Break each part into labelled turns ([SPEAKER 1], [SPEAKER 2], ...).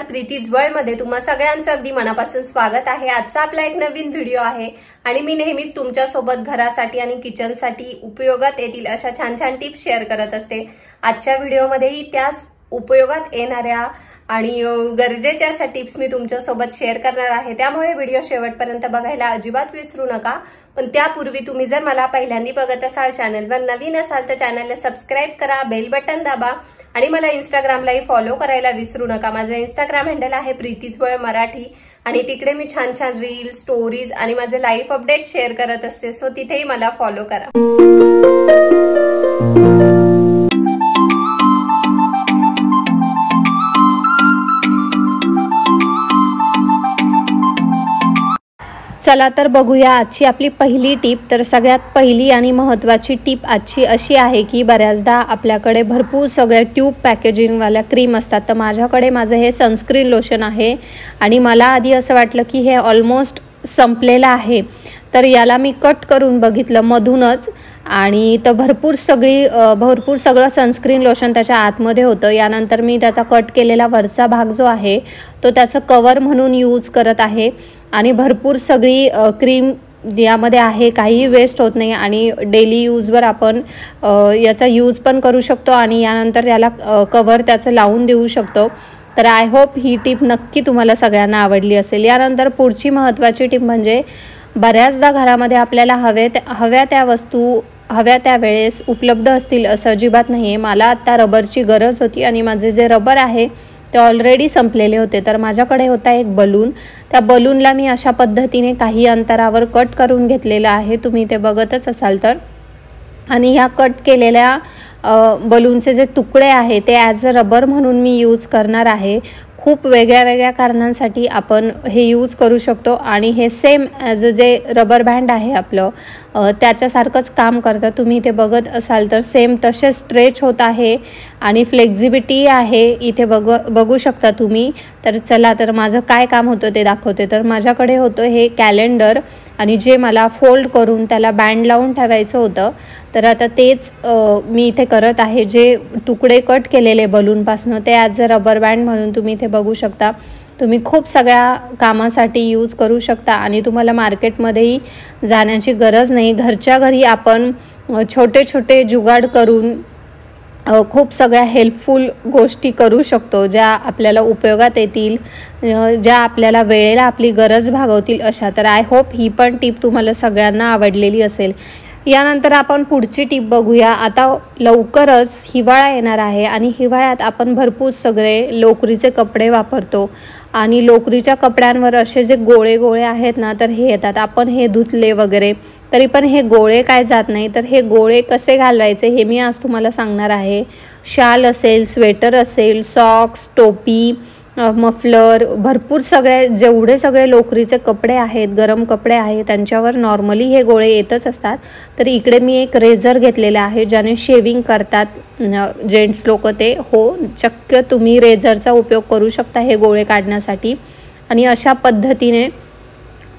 [SPEAKER 1] नमस्कार प्रीतीज वर्ल्डमध्ये तुम्हा सगळ्यांचं अगदी मनापासून स्वागत आहे. आजचा आपला एक नवीन व्हिडिओ आहे आणि मी नेहमीच तुमच्यासोबत घरासाठी आणि किचनसाठी उपयोगात येतील अशा छान छान टिप्स शेअर करत असते. आजच्या व्हिडिओमध्येही त्याच उपयोगात येणाऱ्या आणि गरजेच्या अशा टिप्स मी तुमच्यासोबत शेअर करणार आहे. त्यामुळे व्हिडिओ शेवटपर्यंत बघायला अजिबात विसरू नका. पण त्यापूर्वी तुम्ही जर मला पहिल्यांदा बघत असाल चॅनलवर नवीन असाल तर चॅनलला सबस्क्राईब करा बेल बटन दाबा. आणि मला इंस्टाग्रामलाही फॉलो करायला विसरू नका. माझं इंस्टाग्राम हँडल आहे प्रीतीज वळ मराठी. आणि तिकडे मी छान छान रील्स स्टोरीज आणि माझे लाईफ अपडेट शेअर करत असते. सो तिथेही मला फॉलो करा. चला तर बघूया आजची आपली पहिली टीप. तर सगळ्यात पहिली आणि महत्त्वाची टीप आजची अशी आहे की बऱ्याचदा आपल्याकडे भरपूर सगळ्या ट्यूब पॅकेजिंगवाल्या क्रीम असतात. तर माझ्याकडे माझं हे सनस्क्रीन लोशन आहे आणि मला आधी असं वाटलं की हे ऑलमोस्ट संपलेलं आहे. तर याला मी कट करून बघितलं मधूनच आणि तर भरपूर सगळी भरपूर सगळं सनस्क्रीन लोशन त्याच्या आतमध्ये होतं. यानंतर मी त्याचा कट केलेला वरचा भाग जो आहे तो त्याचं कवर म्हणून यूज करत आहे. आणि भरपूर सगळी क्रीम यामध्ये आहे काहीही वेस्ट होत नाही आणि डेली यूजवर आपण याचा यूज पण करू शकतो आणि यानंतर त्याला कवर त्याचं लावून देऊ शकतो. तर आय होप ही टीप नक्की तुम्हाला सगळ्यांना आवडली असेल. यानंतर पुढची महत्त्वाची टीप म्हणजे बऱ्याचदा घरामध्ये आपल्याला हवे त्या हव्या त्या वस्तू हव्या त्या वेळेस उपलब्ध असतील असं अजिबात नाही आहे मला आत्ता रबरची गरज होती आणि माझे जे रबर आहे ते ऑलरेडी संपलेले होते. तर माझ्याकडे होता एक बलून त्या बलूनला मी अशा पद्धतीने काही अंतरावर कट करून घेतलेलं आहे. तुम्ही ते बघतच असाल तर. आणि ह्या कट केलेल्या बलूनचे जे तुकडे आहे ते ॲज अ रबर म्हणून मी यूज करणार आहे. खूप वेगळ्या वेगळ्या कारणांसाठी आपण हे यूज करू शकतो आणि हे सेम ॲज अ जे रबर बँड आहे आपलं त्याच्यासारखंच काम करतं. तुम्ही इथे बघत असाल तर सेम तसे स्ट्रेच होत आहे आणि फ्लेक्झिबिलिटी आहे. इथे बघ बघू शकता तुम्ही. तर चला तर माझं काय काम होतं ते दाखवते. तर माझ्याकडे होतं हे कॅलेंडर आणि जे मला फोल्ड करून त्याला बँड लावून ठेवायचं होतं तर आता तेच मी इथे करत आहे. जे तुकडे कट केलेले बलूनपासनं ते ॲज अ रबर बँड म्हणून तुम्ही इथे बघू शकता. तुम्ही खूप सगळ्या कामासाठी यूज करू शकता आणि तुम्हाला मार्केटमध्येही जाण्याची गरज नाही. घरच्या घरी आपण छोटे छोटे जुगाड करून खूप सगळ्या हेल्पफुल गोष्टी करू शकतो ज्या आपल्याला उपयोगात येतील ज्या आपल्याला वेळेला आपली गरज भागवतील अशा. तर आय होप ही पण टीप तुम्हाला सगळ्यांना आवडलेली असेल. यानंतर आपण पुढची टीप बघूया. आता लवकरच हिवाळा येणार आहे आणि हिवाळ्यात आपण भरपूर सगळे लोकरीचे कपडे वापरतो आणि लोकरीच्या कपड्यांवर असे जे गोळे गोळे आहेत ना तर हे येतात. आपण हे धुतले वगैरे तरी पण हे गोळे काय जात नाही. तर हे गोळे कसे घालवायचे हे मी आज तुम्हाला सांगणार आहे. शाल असेल स्वेटर असेल सॉक्स टोपी मफलर भरपूर सगळे जेवढे सगळे लोकरीचे कपडे आहेत गरम कपडे आहेत त्यांच्यावर नॉर्मली हे गोळे येतच असतात. तर इकडे मी एक रेझर घेतलेला आहे ज्याने शेविंग करतात जेंट्स लोक ते. हो चक्क तुम्ही रेझरचा उपयोग करू शकता हे गोळे काढण्यासाठी. आणि अशा पद्धतीने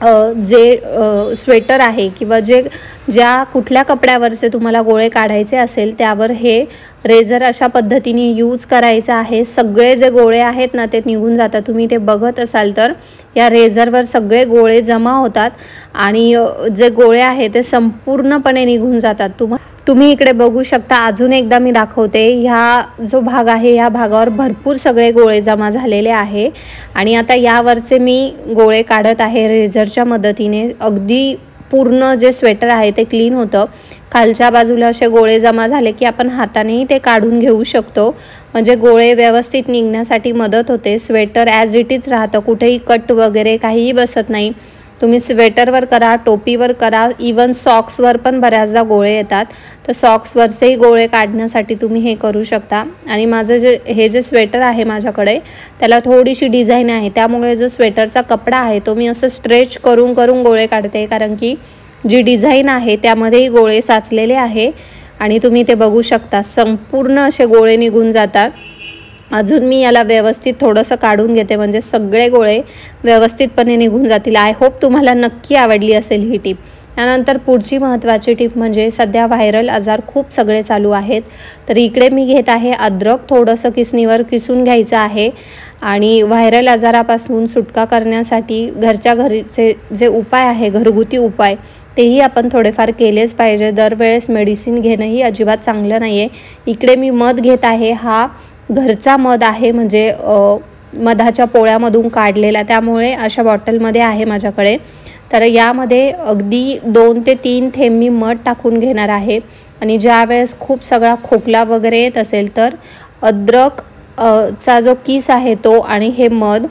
[SPEAKER 1] जे स्वेटर आहे किंवा जे ज्या कुठल्या कपड्यावरचे तुम्हाला गोळे काढायचे असेल त्यावर हे रेझर अशा पद्धतीने यूज करायचं आहे. सगळे जे गोळे आहेत ना ते निघून जातात. तुम्ही ते बघत असाल तर या रेझरवर सगळे गोळे जमा होतात आणि जे गोळे आहेत ते संपूर्णपणे निघून जातात. तुम्हा तुम्ही इकडे बघू शकता अजून एकदा मी दाखवते ह्या जो भाग आहे ह्या भागावर भरपूर सगळे गोळे जमा झालेले आहे. आणि आता यावरचे मी गोळे काढत आहे रेझरच्या मदतीने. अगदी पूर्ण जे स्वेटर आहे ते क्लीन होतं. खालच्या बाजूला असे गोळे जमा झाले की आपण हातानेही ते काढून घेऊ शकतो. म्हणजे गोळे व्यवस्थित निघण्यासाठी मदत होते. स्वेटर ॲज इट इज राहतं. कुठेही कट वगैरे काहीही बसत नाही. तुम्ही स्वेटरवर करा टोपीवर करा इवन सॉक्सवर पण बऱ्याचदा गोळे येतात. तर सॉक्सवरचेही गोळे काढण्यासाठी तुम्ही हे करू शकता. आणि माझं जे हे जे स्वेटर आहे माझ्याकडे त्याला थोडीशी डिझाईन आहे. त्यामुळे जो स्वेटरचा कपडा आहे तो मी असं स्ट्रेच करून करून गोळे काढते. कारण की जी डिझाईन आहे त्यामध्येही गोळे साचलेले आहे. आणि तुम्ही ते बघू शकता. संपूर्ण असे गोळे निघून जातात. अजून मी याला व्यवस्थित थोडंसं काढून घेते म्हणजे सगळे गोळे व्यवस्थितपणे निघून जातील. आय होप तुम्हाला नक्की आवडली असेल ही टीप त्यानंतर पुढची महत्त्वाची टीप म्हणजे सध्या व्हायरल आजार खूप सगळे चालू आहेत. तर इकडे मी घेत आहे अद्रक थोडंसं किसणीवर किसून घ्यायचं आहे. आणि व्हायरल आजारापासून सुटका करण्यासाठी घरच्या घरीचे जे उपाय आहे घरगुती उपाय तेही आपण थोडेफार केलेच पाहिजे. दरवेळेस मेडिसिन घेणंही अजिबात चांगलं नाही आहे इकडे मी मध घेत आहे. हा घरचा मध आहे म्हणजे मधाच्या पोळ्यामधून काढलेला त्यामुळे अशा बॉटलमध्ये आहे माझ्याकडे. तर यामध्ये अगदी दोन ते तीन थेंब मी मध टाकून घेणार आहे. आणि ज्या वेळेस खूप सगळा खोकला वगैरे येत असेल तर अद्रक चा जो किस आहे तो आणि हे मध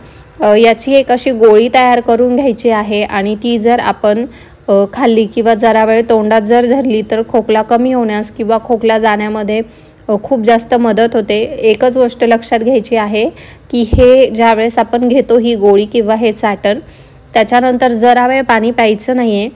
[SPEAKER 1] याची एक अशी गोळी तयार करून घ्यायची आहे. आणि ती जर आपण खाल्ली किंवा जरा वेळ तोंडात जर धरली तर खोकला कमी होण्यास किंवा खोकला जाण्यामध्ये खूप जास्त मदत होते. एकच गोष्ट लक्षात घ्यायची आहे की हे ज्यावेळेस आपण घेतो ही गोळी किंवा हे चाटण त्याच्यानंतर जरा वेळ पाणी प्यायचं नाही आहे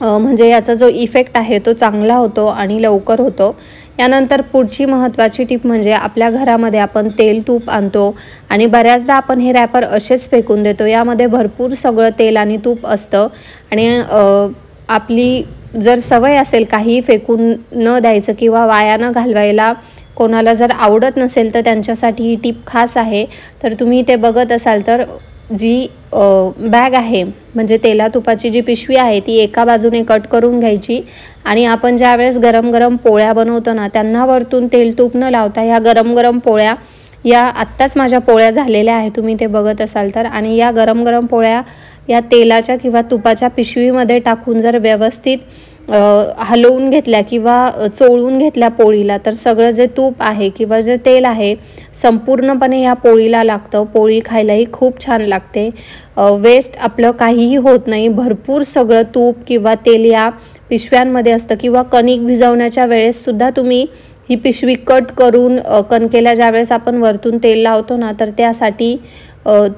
[SPEAKER 1] म्हणजे याचा जो इफेक्ट आहे तो चांगला होतो आणि लवकर होतो. यानंतर पुढची महत्त्वाची टीप म्हणजे आपल्या घरामध्ये आपण तेल तूप आणतो आणि बऱ्याचदा आपण हे रॅपर असेच फेकून देतो. यामध्ये भरपूर सगळं तेल आणि तूप असतं आणि आपली जर सवय असेल काही फेकून न द्यायचं किंवा वाया न घालवायला कोणाला जर आवडत नसेल तर त्यांच्यासाठी ही टीप खास आहे. तर तुम्ही ते बघत असाल तर जी बॅग आहे म्हणजे तेला तुपाची जी पिशवी आहे ती एका बाजूने कट करून घ्यायची आणि आपण ज्या वेळेस गरम गरम पोळ्या बनवतो ना त्यांना वरतून तेल तूप न लावता ह्या गरम गरम पोळ्या या आत्ताच माझ्या पोळ्या झालेल्या आहे तुम्ही ते बघत असाल तर. आणि या गरम गरम पोळ्या या तेलाच्या किंवा तुपाच्या पिशवीमध्ये टाकून जर व्यवस्थित हलवून घेतल्या किंवा चोळून घेतल्या पोळीला तर सगळं जे तूप आहे किंवा जे तेल आहे संपूर्णपणे या पोळीला लागतं. पोळी खायलाही खूप छान लागते. वेस्ट आपलं काहीही होत नाही. भरपूर सगळं तूप किंवा तेल या पिशव्यांमध्ये असतं किंवा कणिक भिजवण्याच्या वेळेससुद्धा तुम्ही ही पिशवी कट करून कणकेला ज्यावेळेस आपण वरतून तेल लावतो ना तर त्यासाठी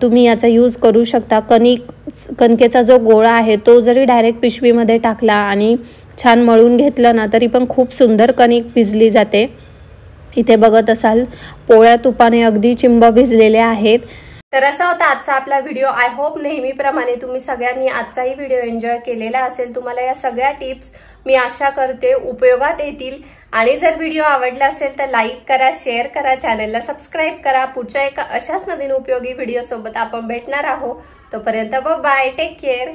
[SPEAKER 1] तुम्ही याचा यूज करू शकता. कणिक कणकेचा जो गोळा आहे तो जरी डायरेक्ट पिशवीमध्ये टाकला आणि छान मळून घेतलं ना तरी पण खूप सुंदर कणिक भिजली जाते. इथे बघत असाल पोळ्या तुपाने अगदी चिंब भिजलेले आहेत. तर असा होता आजचा आपला व्हिडिओ आय होप नेहमीप्रमाणे तुम्ही सगळ्यांनी आजचाही व्हिडिओ एन्जॉय केलेला असेल. तुम्हाला या सगळ्या टिप्स मी आशा करते उपयोगात येतील. आणि जर व्हिडिओ आवडला असेल तर लाईक करा शेअर करा चॅनलला सबस्क्राईब करा. पुढच्या एका अशाच नवीन उपयोगी व्हिडिओ सोबत आपण भेटणार आहोत. तोपर्यंत बाय टेक केअर